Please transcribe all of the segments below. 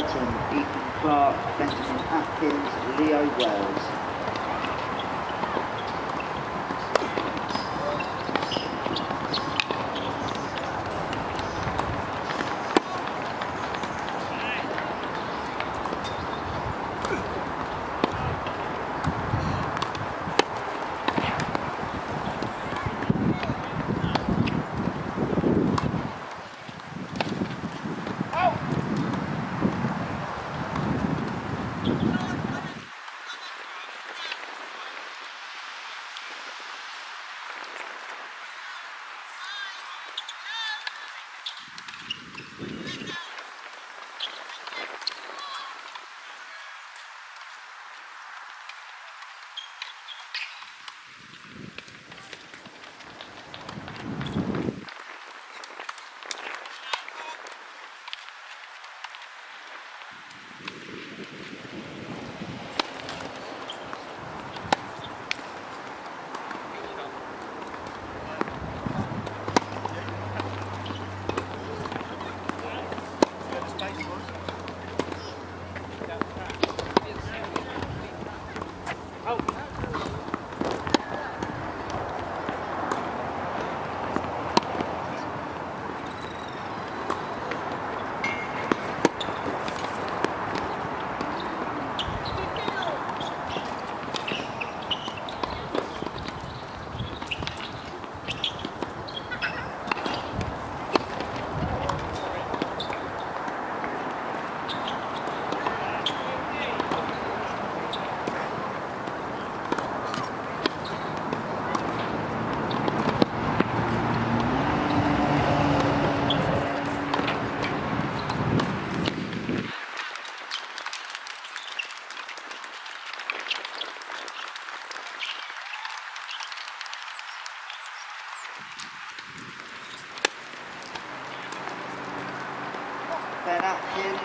Burton, Ethan Clark, Benjamin Atkins, Leo Wells.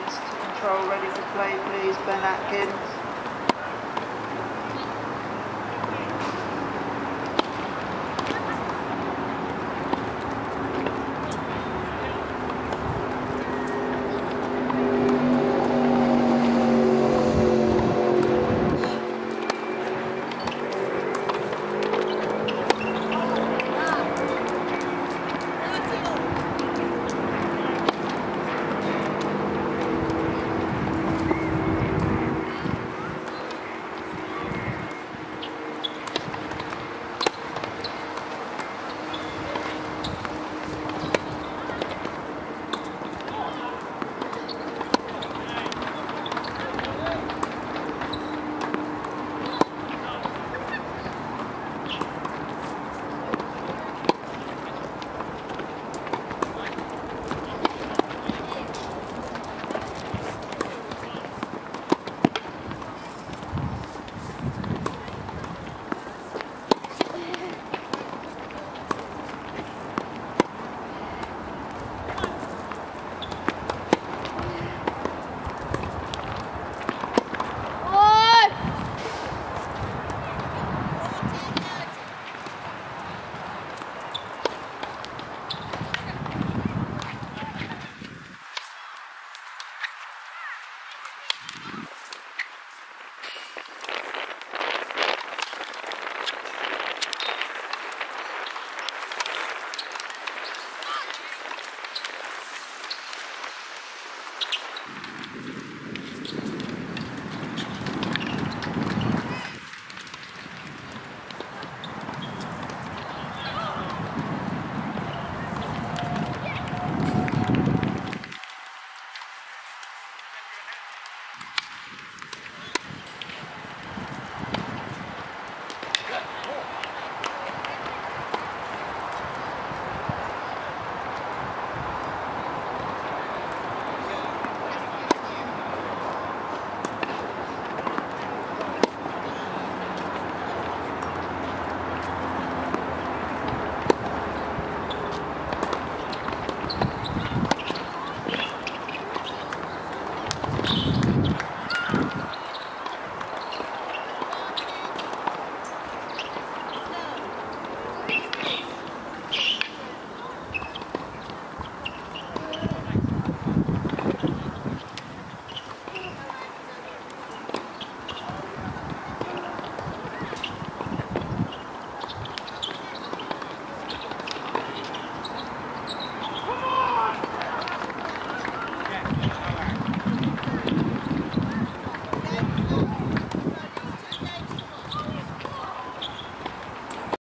To control, ready to play please, Ben Atkins.